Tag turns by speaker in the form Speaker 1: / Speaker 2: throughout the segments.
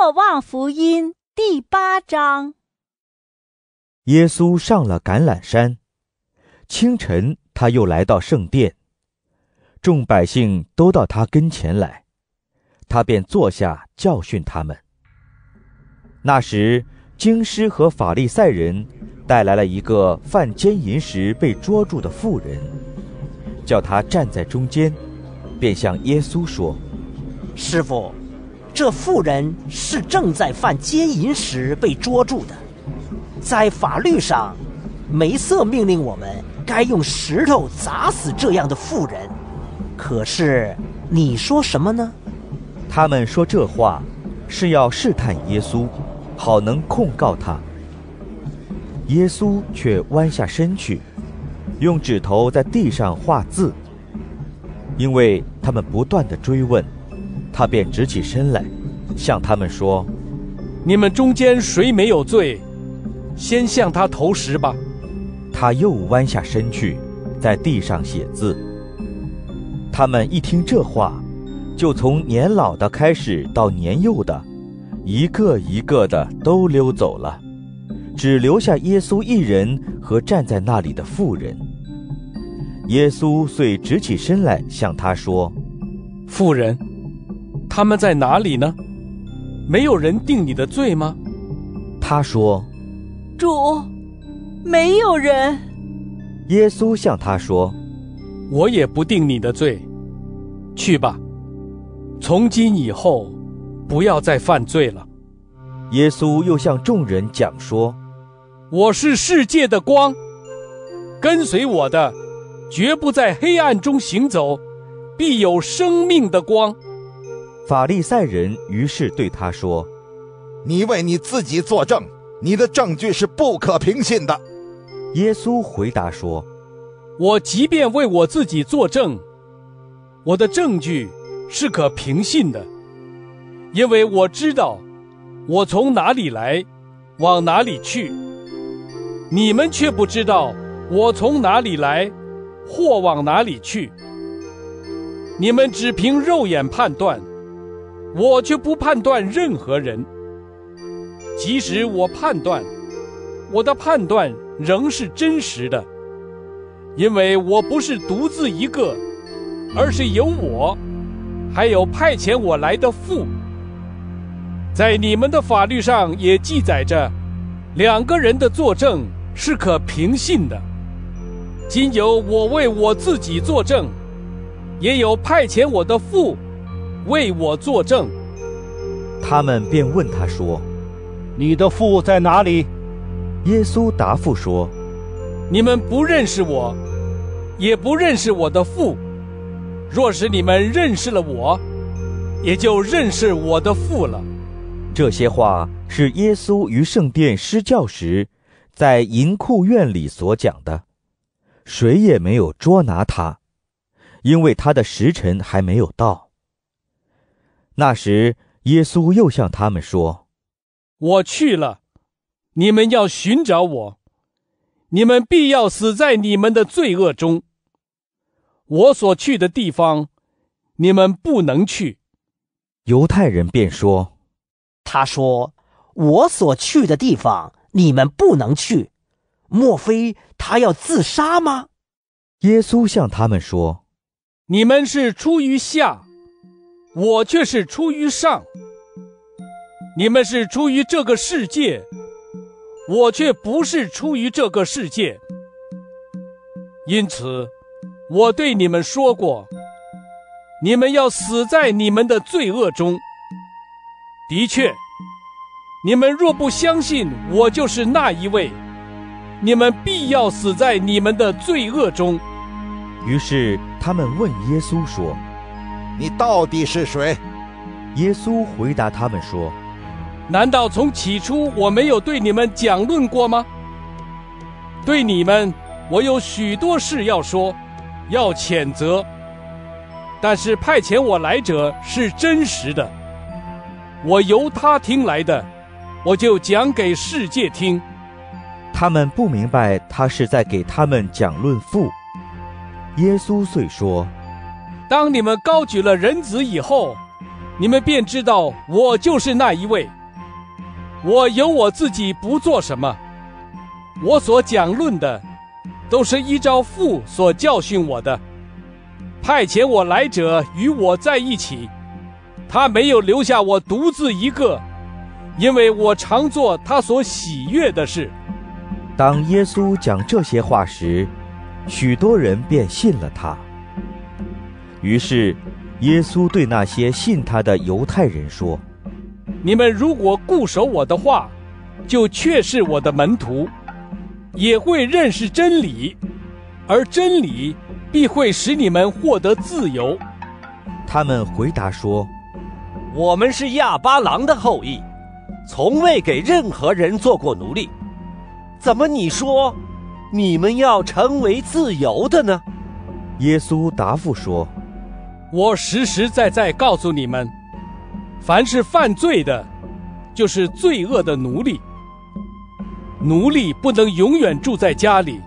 Speaker 1: 若望福音第八章，
Speaker 2: 耶稣上了橄榄山，清晨他又来到圣殿，众百姓都到他跟前来，他便坐下教训他们。那时，经师和法利赛人带来了一个犯奸淫时被捉住的妇人，叫他站在中间，便向耶稣说：“
Speaker 3: 师傅。”这妇人是正在犯奸淫时被捉住的，在法律上，梅瑟命令我们该用石头砸死这样的妇人。可是你说什么呢？
Speaker 2: 他们说这话是要试探耶稣，好能控告他。耶稣却弯下身去，用指头在地上画字，因为他们不断的追问。他便直起身来，向他们说：“
Speaker 4: 你们中间谁没有罪，先向他投石吧。”
Speaker 2: 他又弯下身去，在地上写字。他们一听这话，就从年老的开始到年幼的，一个一个的都溜走了，只留下耶稣一人和站在那里的妇人。耶稣遂直起身来，向他说：“
Speaker 4: 妇人。”他们在哪里呢？没有人定你的罪吗？
Speaker 2: 他说：“
Speaker 1: 主，没有人。”
Speaker 2: 耶稣向他说：“
Speaker 4: 我也不定你的罪，去吧。从今以后，不要再犯罪了。”
Speaker 2: 耶稣又向众人讲说：“
Speaker 4: 我是世界的光，跟随我的，绝不在黑暗中行走，必有生命的光。”
Speaker 2: 法利赛人于是对他说：“
Speaker 5: 你为你自己作证，你的证据是不可凭信的。”
Speaker 2: 耶稣回答说：“
Speaker 4: 我即便为我自己作证，我的证据是可凭信的，因为我知道我从哪里来，往哪里去。你们却不知道我从哪里来，或往哪里去。你们只凭肉眼判断。”我却不判断任何人，即使我判断，我的判断仍是真实的，因为我不是独自一个，而是有我，还有派遣我来的父。在你们的法律上也记载着，两个人的作证是可凭信的。今有我为我自己作证，也有派遣我的父。为我作证，
Speaker 2: 他们便问他说：“
Speaker 6: 你的父在哪里？”
Speaker 2: 耶稣答复说：“
Speaker 4: 你们不认识我，也不认识我的父。若是你们认识了我，也就认识我的父了。”
Speaker 2: 这些话是耶稣于圣殿施教时，在银库院里所讲的。谁也没有捉拿他，因为他的时辰还没有到。那时，耶稣又向他们说：“
Speaker 4: 我去了，你们要寻找我，你们必要死在你们的罪恶中。我所去的地方，你们不能去。”
Speaker 2: 犹太人便说：“
Speaker 3: 他说我所去的地方，你们不能去，莫非他要自杀吗？”
Speaker 2: 耶稣向他们说：“
Speaker 4: 你们是出于下。”我却是出于上，你们是出于这个世界，我却不是出于这个世界。因此，我对你们说过，你们要死在你们的罪恶中。的确，你们若不相信我就是那一位，你们必要死在你们的罪恶中。
Speaker 2: 于是他们问耶稣说。
Speaker 5: 你到底是谁？
Speaker 2: 耶稣回答他们说：“
Speaker 4: 难道从起初我没有对你们讲论过吗？对你们，我有许多事要说，要谴责。但是派遣我来者是真实的，我由他听来的，我就讲给世界听。
Speaker 2: 他们不明白他是在给他们讲论父。耶稣遂说。”
Speaker 4: 当你们高举了人子以后，你们便知道我就是那一位。我有我自己不做什么，我所讲论的，都是依照父所教训我的。派遣我来者与我在一起，他没有留下我独自一个，因为我常做他所喜悦的事。
Speaker 2: 当耶稣讲这些话时，许多人便信了他。于是，耶稣对那些信他的犹太人说：“
Speaker 4: 你们如果固守我的话，就确是我的门徒，也会认识真理，而真理。”必会使你们获得自由。
Speaker 2: 他们回答说：“
Speaker 7: 我们是亚巴郎的后裔，从未给任何人做过奴隶。怎么你说你们要成为自由的呢？”
Speaker 2: 耶稣答复说：“
Speaker 4: 我实实在在告诉你们，凡是犯罪的，就是罪恶的奴隶。奴隶不能永远住在家里。”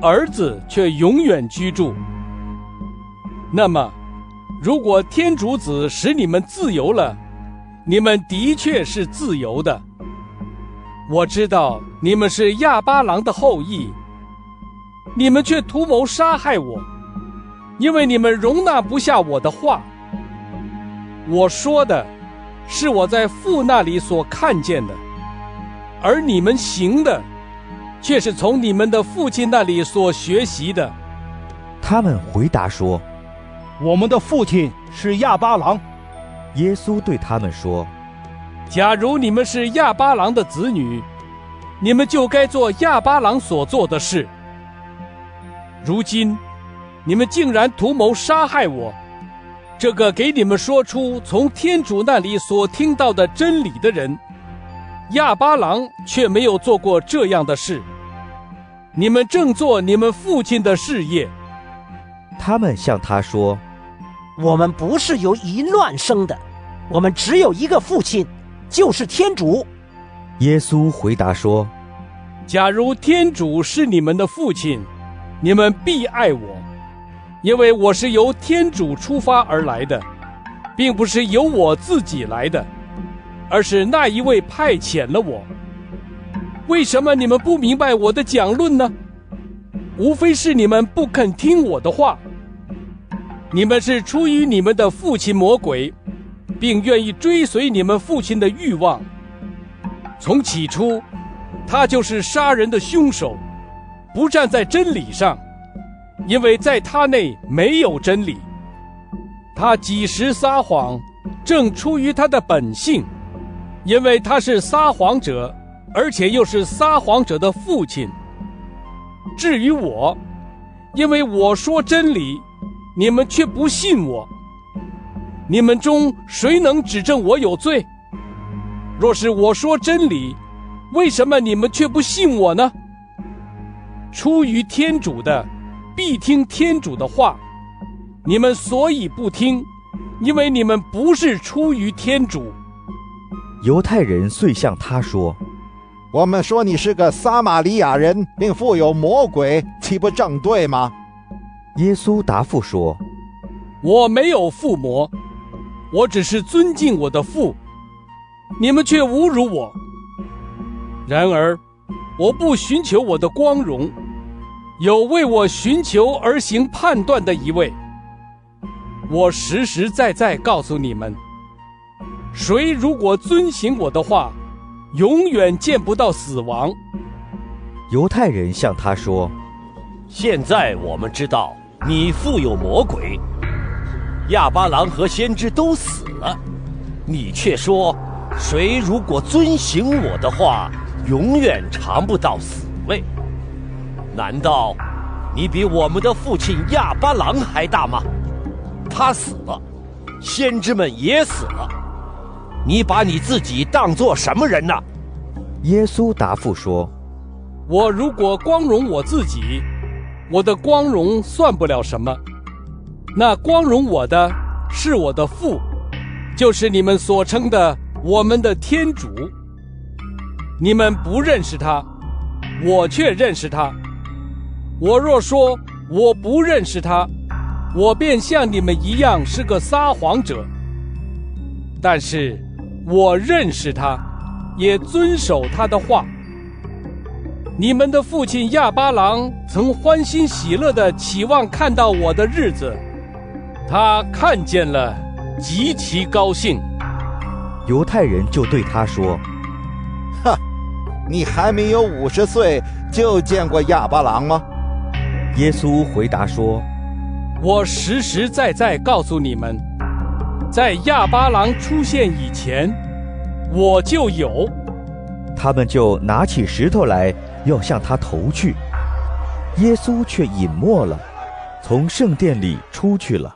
Speaker 4: 儿子却永远居住。那么，如果天主子使你们自由了，你们的确是自由的。我知道你们是亚巴郎的后裔，你们却图谋杀害我，因为你们容纳不下我的话。我说的，是我在父那里所看见的，而你们行的。却是从你们的父亲那里所学习的。
Speaker 2: 他们回答说：“
Speaker 6: 我们的父亲是亚巴郎。”
Speaker 2: 耶稣对他们说：“
Speaker 4: 假如你们是亚巴郎的子女，你们就该做亚巴郎所做的事。如今，你们竟然图谋杀害我，这个给你们说出从天主那里所听到的真理的人。”亚巴郎却没有做过这样的事。你们正做你们父亲的事业。
Speaker 2: 他们向他说：“
Speaker 3: 我们不是由淫乱生的，我们只有一个父亲，就是天主。”
Speaker 2: 耶稣回答说：“
Speaker 4: 假如天主是你们的父亲，你们必爱我，因为我是由天主出发而来的，并不是由我自己来的。”而是那一位派遣了我。为什么你们不明白我的讲论呢？无非是你们不肯听我的话。你们是出于你们的父亲魔鬼，并愿意追随你们父亲的欲望。从起初，他就是杀人的凶手，不站在真理上，因为在他内没有真理。他几时撒谎，正出于他的本性。因为他是撒谎者，而且又是撒谎者的父亲。至于我，因为我说真理，你们却不信我。你们中谁能指证我有罪？若是我说真理，为什么你们却不信我呢？出于天主的，必听天主的话。你们所以不听，因为你们不是出于天主。
Speaker 2: 犹太人遂向他说：“
Speaker 5: 我们说你是个撒玛利亚人，并附有魔鬼，岂不正对吗？”
Speaker 2: 耶稣答复说：“
Speaker 4: 我没有附魔，我只是尊敬我的父，你们却侮辱我。然而，我不寻求我的光荣，有为我寻求而行判断的一位。我实实在在告诉你们。”谁如果遵行我的话，永远见不到死亡。
Speaker 2: 犹太人向他说：“
Speaker 7: 现在我们知道你富有魔鬼，亚巴郎和先知都死了，你却说，谁如果遵行我的话，永远尝不到死味。难道你比我们的父亲亚巴郎还大吗？他死了，先知们也死了。”你把你自己当做什么人呢？
Speaker 2: 耶稣答复说：“
Speaker 4: 我如果光荣我自己，我的光荣算不了什么。那光荣我的是我的父，就是你们所称的我们的天主。你们不认识他，我却认识他。我若说我不认识他，我便像你们一样是个撒谎者。”但是我认识他，也遵守他的话。你们的父亲亚巴郎曾欢欣喜乐地期望看到我的日子，他看见了，极其高兴。
Speaker 2: 犹太人就对他说：“
Speaker 5: 哈，你还没有五十岁就见过亚巴郎吗？”
Speaker 2: 耶稣回答说：“
Speaker 4: 我实实在在告诉你们，在亚巴郎出现以前，我就有。”
Speaker 2: 他们就拿起石头来。要向他投去，耶稣却隐没了，从圣殿里出去了。